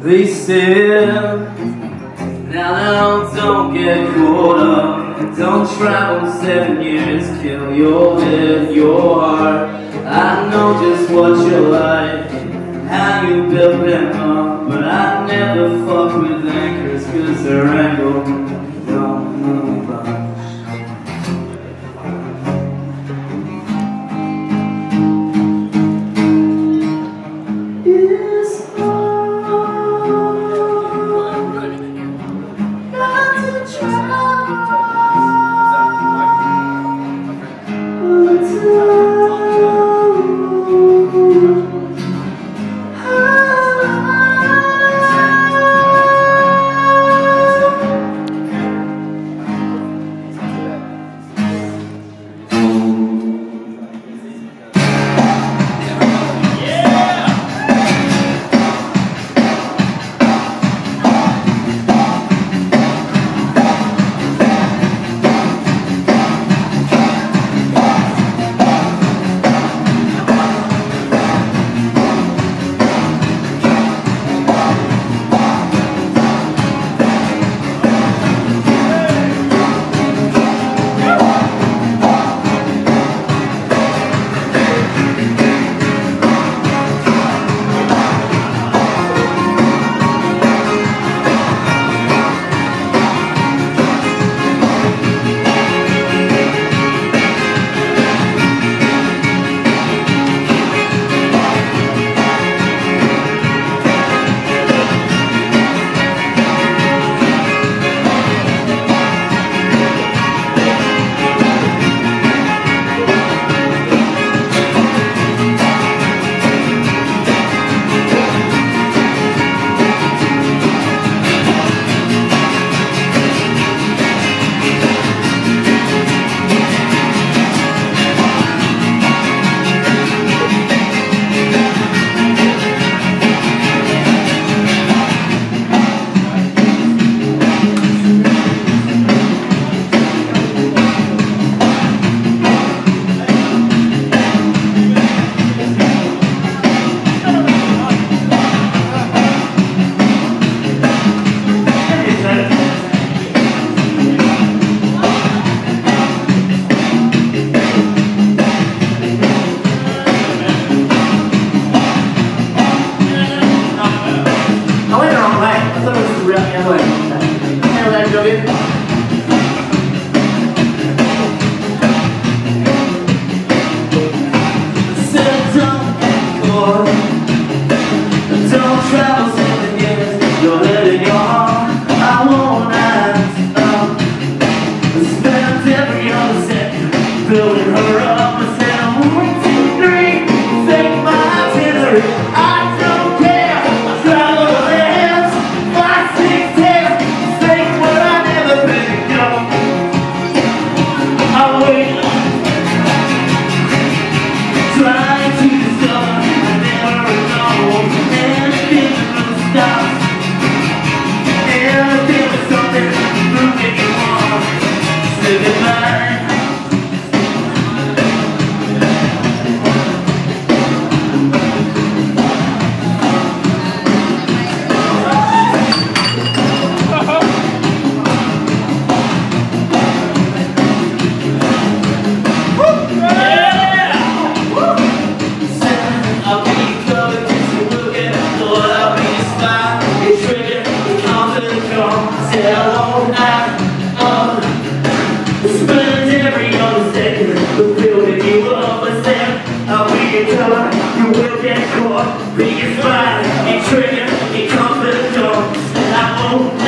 They said, now now don't get caught up. Don't travel seven years, kill your head, your heart. I know just what you're like, how you build them up But I never fuck with anchors cause they're angled hell all night on Spend every second The building you up I'll be a dollar You will get caught. Biggest trigger, it comes I won't